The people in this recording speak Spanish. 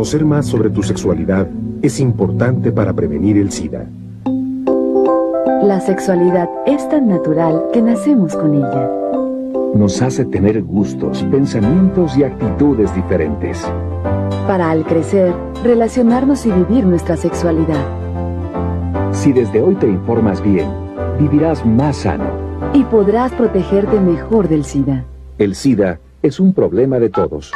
Conocer más sobre tu sexualidad es importante para prevenir el SIDA. La sexualidad es tan natural que nacemos con ella. Nos hace tener gustos, pensamientos y actitudes diferentes. Para al crecer, relacionarnos y vivir nuestra sexualidad. Si desde hoy te informas bien, vivirás más sano. Y podrás protegerte mejor del SIDA. El SIDA es un problema de todos.